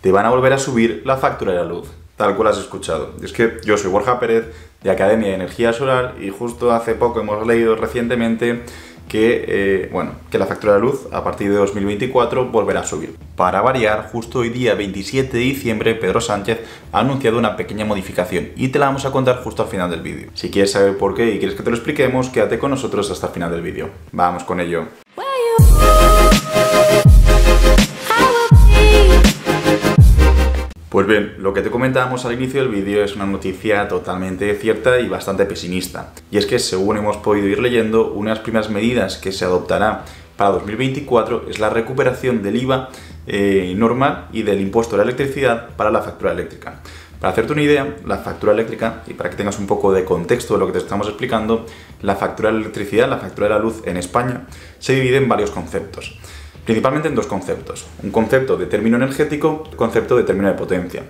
te van a volver a subir la factura de la luz, tal cual has escuchado. Es que yo soy Borja Pérez de Academia de Energía Solar y justo hace poco hemos leído recientemente que, eh, bueno, que la factura de luz a partir de 2024 volverá a subir. Para variar, justo hoy día 27 de diciembre, Pedro Sánchez ha anunciado una pequeña modificación y te la vamos a contar justo al final del vídeo. Si quieres saber por qué y quieres que te lo expliquemos, quédate con nosotros hasta el final del vídeo. Vamos con ello. Pues bien, lo que te comentábamos al inicio del vídeo es una noticia totalmente cierta y bastante pesimista. Y es que, según hemos podido ir leyendo, una de las primeras medidas que se adoptará para 2024 es la recuperación del IVA eh, normal y del impuesto a la electricidad para la factura eléctrica. Para hacerte una idea, la factura eléctrica, y para que tengas un poco de contexto de lo que te estamos explicando, la factura de la electricidad, la factura de la luz en España, se divide en varios conceptos principalmente en dos conceptos. Un concepto de término energético un concepto de término de potencia.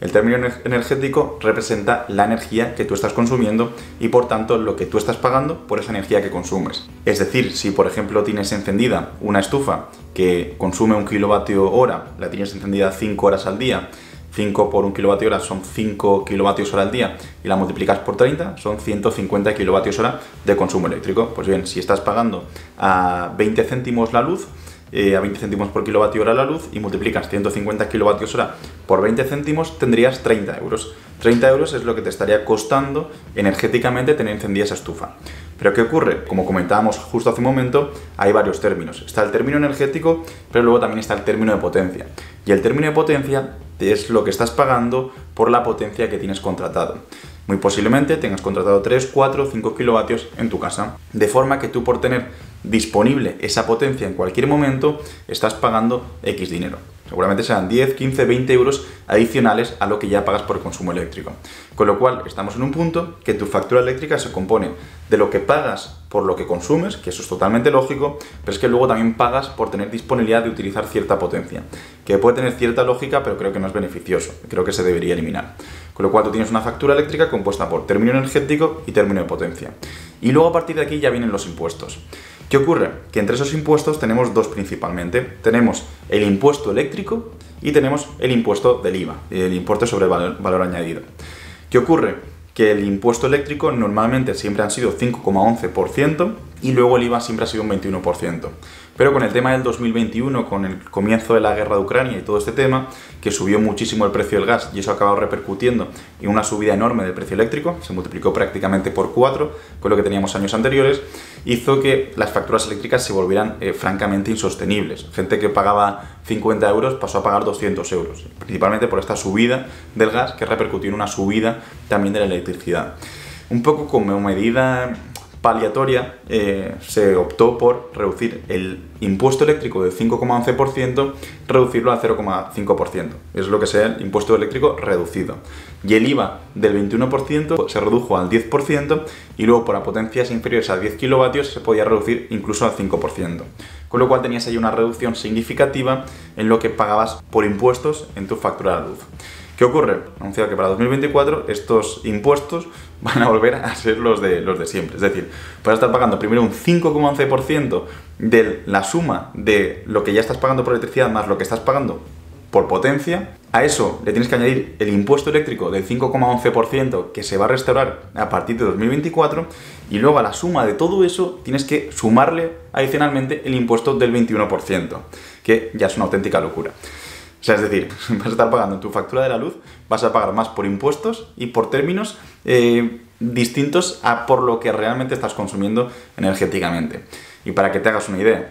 El término energético representa la energía que tú estás consumiendo y por tanto lo que tú estás pagando por esa energía que consumes. Es decir, si por ejemplo tienes encendida una estufa que consume un kilovatio hora, la tienes encendida 5 horas al día, 5 por un kilovatio hora son 5 kilovatios hora al día y la multiplicas por 30 son 150 kilovatios hora de consumo eléctrico. Pues bien, si estás pagando a 20 céntimos la luz, eh, a 20 céntimos por kilovatio hora la luz y multiplicas 150 kilovatios hora por 20 céntimos, tendrías 30 euros. 30 euros es lo que te estaría costando energéticamente tener encendida esa estufa. Pero ¿qué ocurre? Como comentábamos justo hace un momento, hay varios términos. Está el término energético, pero luego también está el término de potencia. Y el término de potencia es lo que estás pagando por la potencia que tienes contratado. Muy posiblemente tengas contratado 3, 4, 5 kilovatios en tu casa. De forma que tú por tener disponible esa potencia en cualquier momento, estás pagando X dinero. Seguramente serán 10, 15, 20 euros adicionales a lo que ya pagas por consumo eléctrico. Con lo cual, estamos en un punto que tu factura eléctrica se compone de lo que pagas por lo que consumes, que eso es totalmente lógico, pero es que luego también pagas por tener disponibilidad de utilizar cierta potencia, que puede tener cierta lógica, pero creo que no es beneficioso, creo que se debería eliminar. Con lo cual, tú tienes una factura eléctrica compuesta por término energético y término de potencia. Y luego a partir de aquí ya vienen los impuestos. ¿Qué ocurre? Que entre esos impuestos tenemos dos principalmente. Tenemos el impuesto eléctrico y tenemos el impuesto del IVA, el impuesto sobre valor, añadido. ¿Qué ocurre? Que el impuesto eléctrico normalmente siempre han sido 5,11% y luego el IVA siempre ha sido un 21%. Pero con el tema del 2021, con el comienzo de la guerra de Ucrania y todo este tema, que subió muchísimo el precio del gas y eso ha acabado repercutiendo en una subida enorme del precio eléctrico, se multiplicó prácticamente por 4 con lo que teníamos años anteriores, hizo que las facturas eléctricas se volvieran eh, francamente insostenibles. Gente que pagaba 50 euros pasó a pagar 200 euros, principalmente por esta subida del gas que repercutió en una subida también de la electricidad. Un poco como medida paliatoria eh, se optó por reducir el impuesto eléctrico del 5,11%, reducirlo al 0,5%. Es lo que sea el impuesto eléctrico reducido. Y el IVA del 21% se redujo al 10% y luego por potencias inferiores a 10 kilovatios se podía reducir incluso al 5%. Con lo cual tenías ahí una reducción significativa en lo que pagabas por impuestos en tu factura de luz. ¿Qué ocurre? Anunciado que para 2024 estos impuestos van a volver a ser los de, los de siempre. Es decir, vas a estar pagando primero un 5,11% de la suma de lo que ya estás pagando por electricidad más lo que estás pagando por potencia. A eso le tienes que añadir el impuesto eléctrico del 5,11% que se va a restaurar a partir de 2024 y luego a la suma de todo eso tienes que sumarle adicionalmente el impuesto del 21%, que ya es una auténtica locura. O sea, es decir, vas a estar pagando tu factura de la luz, vas a pagar más por impuestos y por términos eh, distintos a por lo que realmente estás consumiendo energéticamente. Y para que te hagas una idea,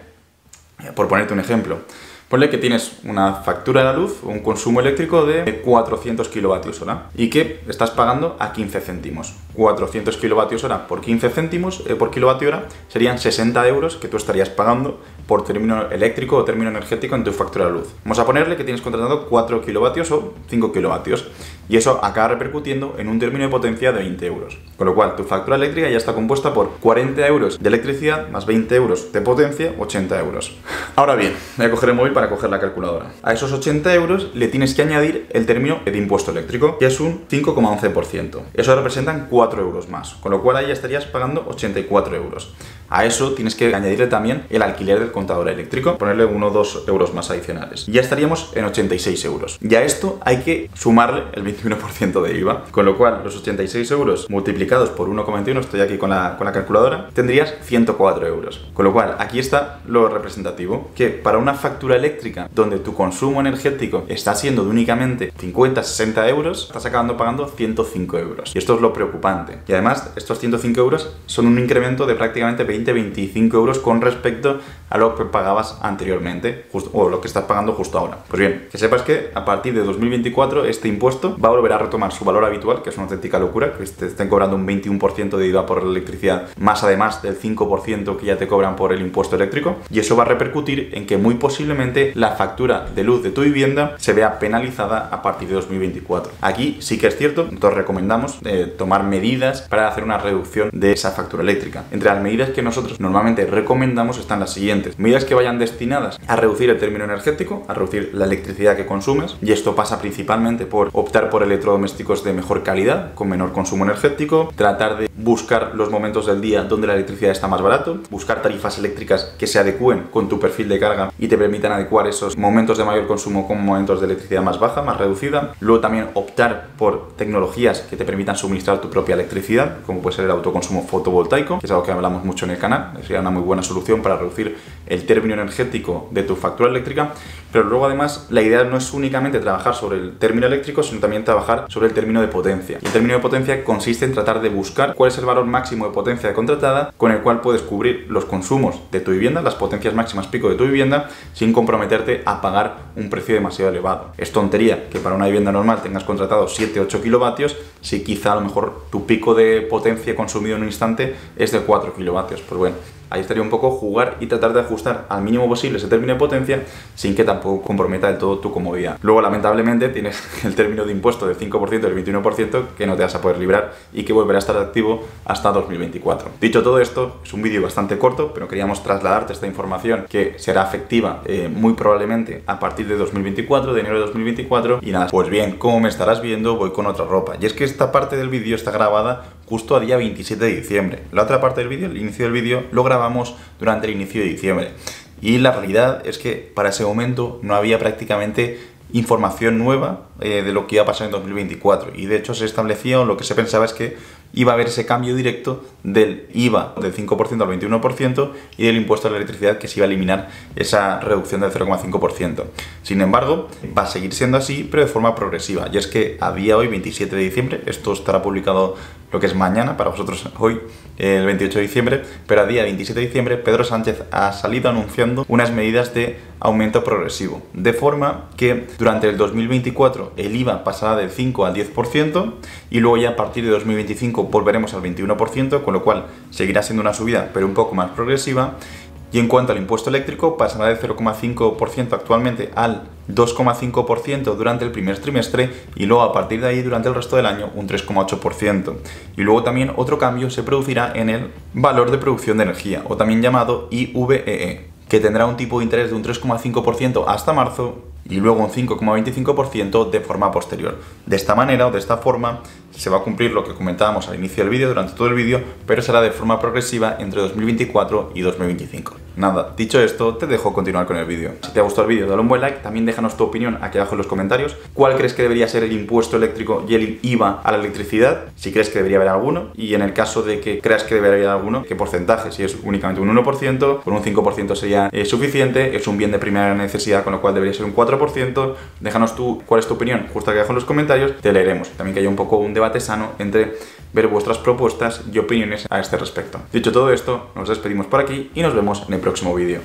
por ponerte un ejemplo, Ponle que tienes una factura de la luz, un consumo eléctrico de 400 kilovatios hora y que estás pagando a 15 céntimos. 400 kilovatios hora por 15 céntimos eh, por kilovatio hora serían 60 euros que tú estarías pagando por término eléctrico o término energético en tu factura de luz. Vamos a ponerle que tienes contratado 4 kilovatios o 5 kilovatios y eso acaba repercutiendo en un término de potencia de 20 euros. Con lo cual, tu factura eléctrica ya está compuesta por 40 euros de electricidad más 20 euros de potencia, 80 euros. Ahora bien, voy a coger el móvil para coger la calculadora. A esos 80 euros le tienes que añadir el término de impuesto eléctrico, que es un 5,11%. Eso representan 4 euros más, con lo cual ahí estarías pagando 84 euros. A eso tienes que añadirle también el alquiler del contador eléctrico, ponerle 1 o 2 euros más adicionales. Ya estaríamos en 86 euros. Y a esto hay que sumarle el 21% de IVA, con lo cual los 86 euros multiplicados por 1,21, estoy aquí con la, con la calculadora, tendrías 104 euros. Con lo cual, aquí está lo representativo, que para una factura eléctrica donde tu consumo energético está siendo de únicamente 50, 60 euros, estás acabando pagando 105 euros. Y esto es lo preocupante. Y además, estos 105 euros son un incremento de prácticamente 20-25 euros con respecto a lo que pagabas anteriormente, justo, o lo que estás pagando justo ahora. Pues bien, que sepas que a partir de 2024 este impuesto va a volver a retomar su valor habitual, que es una auténtica locura, que te estén cobrando un 21% de IVA por la electricidad, más además del 5% que ya te cobran por el impuesto eléctrico, y eso va a repercutir en que muy posiblemente la factura de luz de tu vivienda se vea penalizada a partir de 2024. Aquí sí que es cierto, nosotros recomendamos eh, tomar medidas para hacer una reducción de esa factura eléctrica. Entre las medidas que nosotros normalmente recomendamos están las siguientes. Medidas que vayan destinadas a reducir el término energético, a reducir la electricidad que consumes, y esto pasa principalmente por optar por electrodomésticos de mejor calidad, con menor consumo energético, tratar de buscar los momentos del día donde la electricidad está más barato, buscar tarifas eléctricas que se adecúen con tu perfil de carga y te permitan adecuar esos momentos de mayor consumo con momentos de electricidad más baja, más reducida. Luego también optar por tecnologías que te permitan suministrar tu propia electricidad, como puede ser el autoconsumo fotovoltaico, que es algo que hablamos mucho en el canal, sería una muy buena solución para reducir el término energético de tu factura eléctrica, pero luego además la idea no es únicamente trabajar sobre el término eléctrico, sino también trabajar sobre el término de potencia. el término de potencia consiste en tratar de buscar cuál es el valor máximo de potencia contratada con el cual puedes cubrir los consumos de tu vivienda, las potencias máximas pico de tu vivienda, sin comprometerte a pagar un precio demasiado elevado. Es tontería que para una vivienda normal tengas contratado 7-8 kilovatios si quizá a lo mejor tu pico de potencia consumido en un instante es de 4 kilovatios. Pues bueno, Ahí estaría un poco jugar y tratar de ajustar al mínimo posible ese término de potencia sin que tampoco comprometa del todo tu comodidad. Luego, lamentablemente, tienes el término de impuesto del 5% y del 21% que no te vas a poder librar y que volverá a estar activo hasta 2024. Dicho todo esto, es un vídeo bastante corto, pero queríamos trasladarte esta información que será efectiva eh, muy probablemente a partir de 2024, de enero de 2024. Y nada, pues bien, como me estarás viendo, voy con otra ropa. Y es que esta parte del vídeo está grabada justo a día 27 de diciembre. La otra parte del vídeo, el inicio del vídeo, lo grabamos durante el inicio de diciembre. Y la realidad es que para ese momento no había prácticamente información nueva eh, de lo que iba a pasar en 2024. Y de hecho se establecía, o lo que se pensaba es que iba a haber ese cambio directo del IVA del 5% al 21% y del impuesto a la electricidad que se iba a eliminar esa reducción del 0,5%. Sin embargo, va a seguir siendo así, pero de forma progresiva. Y es que a día hoy, 27 de diciembre, esto estará publicado lo que es mañana, para vosotros hoy, el 28 de diciembre, pero a día 27 de diciembre Pedro Sánchez ha salido anunciando unas medidas de aumento progresivo, de forma que durante el 2024 el IVA pasará del 5 al 10% y luego ya a partir de 2025 volveremos al 21%, con lo cual seguirá siendo una subida pero un poco más progresiva y en cuanto al impuesto eléctrico, pasará del 0,5% actualmente al 2,5% durante el primer trimestre y luego a partir de ahí durante el resto del año un 3,8%. Y luego también otro cambio se producirá en el valor de producción de energía, o también llamado IVEE, e, que tendrá un tipo de interés de un 3,5% hasta marzo y luego un 5,25% de forma posterior. De esta manera o de esta forma se va a cumplir lo que comentábamos al inicio del vídeo, durante todo el vídeo, pero será de forma progresiva entre 2024 y 2025. Nada, dicho esto, te dejo continuar con el vídeo. Si te ha gustado el vídeo, dale un buen like, también déjanos tu opinión aquí abajo en los comentarios. ¿Cuál crees que debería ser el impuesto eléctrico y el IVA a la electricidad? Si crees que debería haber alguno, y en el caso de que creas que debería haber alguno, ¿qué porcentaje? Si es únicamente un 1%, con un 5% sería eh, suficiente, es un bien de primera necesidad, con lo cual debería ser un 4%. Déjanos tú cuál es tu opinión justo aquí abajo en los comentarios, te leeremos. También que haya un poco un debate sano entre ver vuestras propuestas y opiniones a este respecto. Dicho todo esto, nos despedimos por aquí y nos vemos en el próximo vídeo.